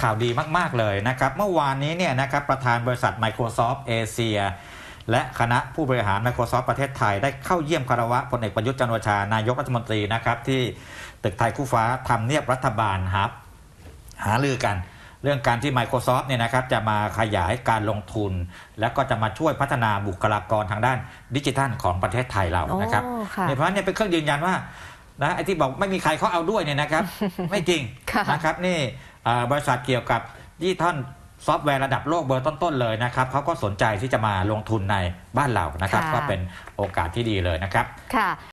ข่าวดีมาก ๆ เลยนะครับ เมื่อวานนี้เนี่ยนะครับประธานบริษัท Microsoft เอเชียและคณะผู้บริหาร Microsoft ประเทศไทย ได้เข้าเยี่ยมคารวะพลเอกประยุทธ์จันทร์โอชานายกรัฐมนตรีนะครับ ที่ตึกไทยคู่ฟ้าทำเนียบรัฐบาลครับ หาลือกัน เรื่องการที่ Microsoft เนี่ยนะครับจะมาขยายการลงทุน และก็จะมาช่วยพัฒนาบุคลากรทางด้านดิจิทัลของประเทศไทยเรานะครับโอ้ค่ะเนี่ยเพราะฉะนั้นเนี่ยเป็นเครื่องยืนยันว่า นะไอ้ที่บอกไม่มีใครเขาเอาด้วยเนี่ยนะครับ ไม่จริงค่ะนะครับนี่อ่าบริษัทเกี่ยวกับดิจิทัลซอฟต์แวร์ระดับโลกเบอร์ต้นๆเลยนะครับเขาก็สนใจที่จะมาลงทุนในบ้านเรานะครับค่ะก็เป็นโอกาสที่ดีเลยนะครับค่ะ